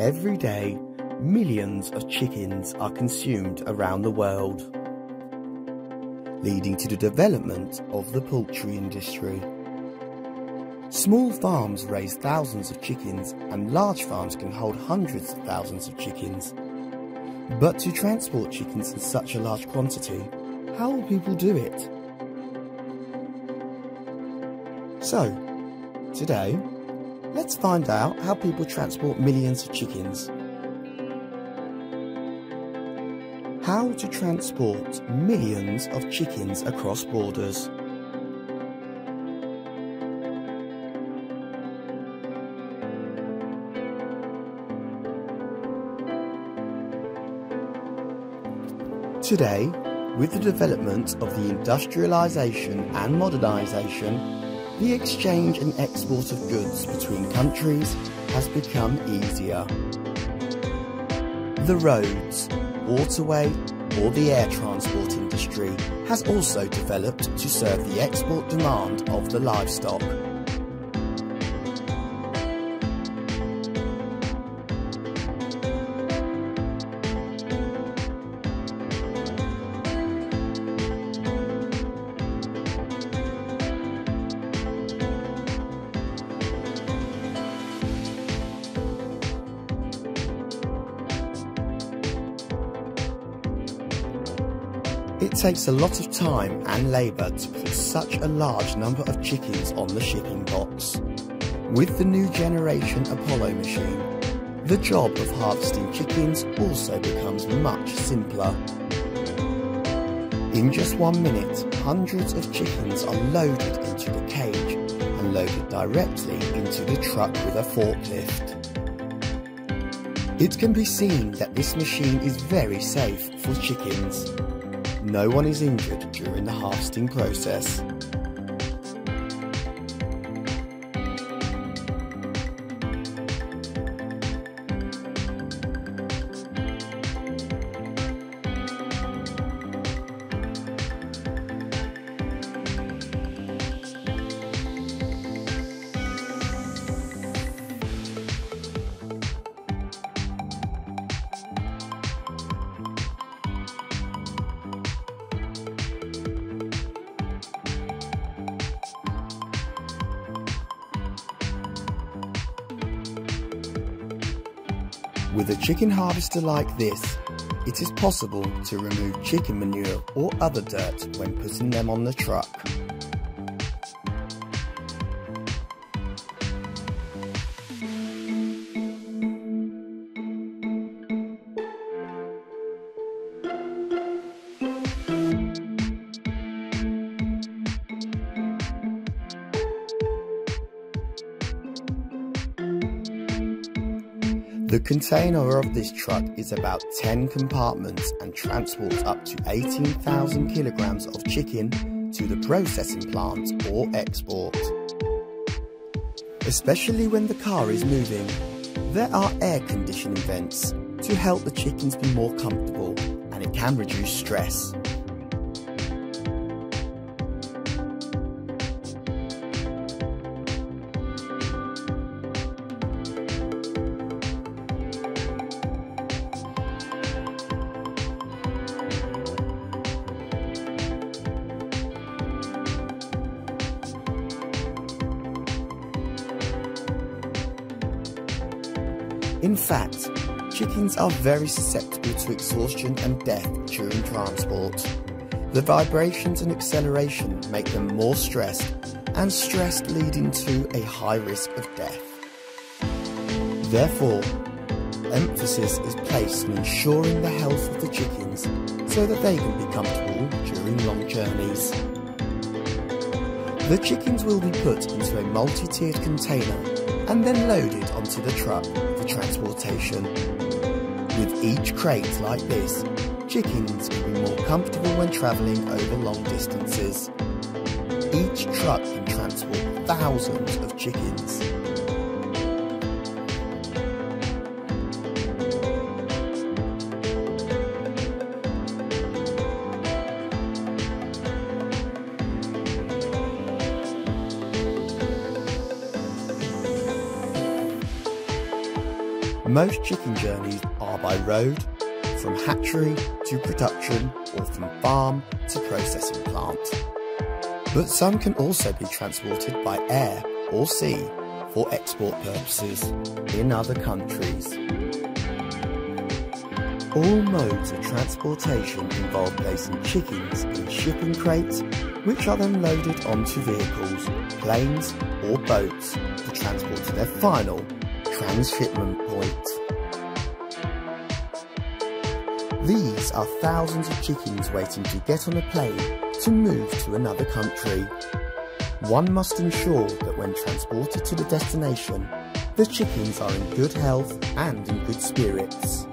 Every day, millions of chickens are consumed around the world, leading to the development of the poultry industry. Small farms raise thousands of chickens and large farms can hold hundreds of thousands of chickens. But to transport chickens in such a large quantity, how will people do it? So, today, let's find out how people transport millions of chickens. How to transport millions of chickens across borders. Today, with the development of the industrialisation and modernisation, the exchange and export of goods between countries has become easier. The roads, waterway or the air transport industry has also developed to serve the export demand of the livestock. It takes a lot of time and labour to put such a large number of chickens on the shipping box. With the new generation Apollo machine, the job of harvesting chickens also becomes much simpler. In just one minute, hundreds of chickens are loaded into the cage and loaded directly into the truck with a forklift. It can be seen that this machine is very safe for chickens. No one is injured during the harvesting process. With a chicken harvester like this, it is possible to remove chicken manure or other dirt when putting them on the truck. The container of this truck is about 10 compartments and transports up to 18,000 kilograms of chicken to the processing plant or export. Especially when the car is moving, there are air conditioning vents to help the chickens be more comfortable and it can reduce stress. In fact, chickens are very susceptible to exhaustion and death during transport. The vibrations and acceleration make them more stressed, and stress leading to a high risk of death. Therefore, emphasis is placed on ensuring the health of the chickens so that they can be comfortable during long journeys. The chickens will be put into a multi-tiered container and then loaded onto the truck for transportation. With each crate like this, chickens will be more comfortable when travelling over long distances. Each truck can transport thousands of chickens. Most chicken journeys are by road, from hatchery to production or from farm to processing plant. But some can also be transported by air or sea for export purposes in other countries. All modes of transportation involve placing chickens in shipping crates, which are then loaded onto vehicles, planes or boats to transport to their final transshipment point. These are thousands of chickens waiting to get on a plane to move to another country. One must ensure that when transported to the destination, the chickens are in good health and in good spirits.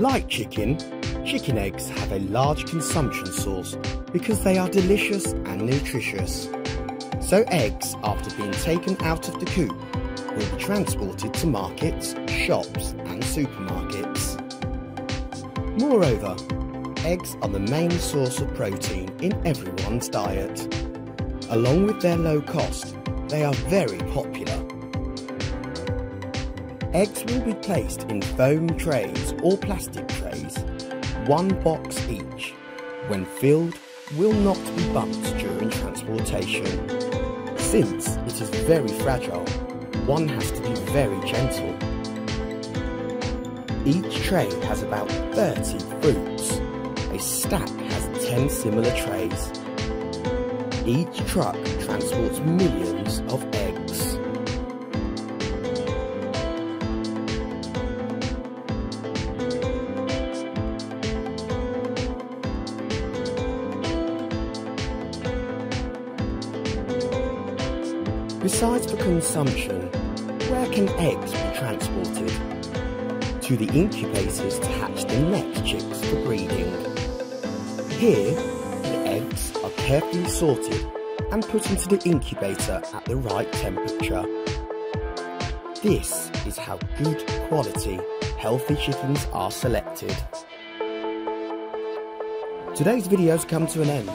Like chicken, chicken eggs have a large consumption source because they are delicious and nutritious. So eggs, after being taken out of the coop, will be transported to markets, shops and supermarkets. Moreover, eggs are the main source of protein in everyone's diet. Along with their low cost, they are very popular Eggs will be placed in foam trays or plastic trays, one box each. When filled, will not be bumped during transportation. Since it is very fragile, one has to be very gentle. Each tray has about 30 fruits. A stack has 10 similar trays. Each truck transports millions of eggs. Besides for consumption, where can eggs be transported? To the incubators to hatch the next chicks for breeding. Here, the eggs are carefully sorted and put into the incubator at the right temperature. This is how good quality, healthy chickens are selected. Today's video has come to an end.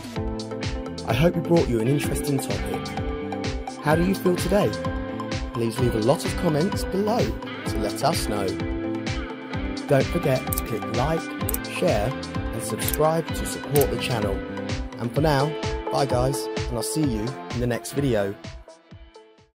I hope we brought you an interesting topic. How do you feel today? Please leave a lot of comments below to let us know. Don't forget to click like, share and subscribe to support the channel. And for now, bye guys, and I'll see you in the next video.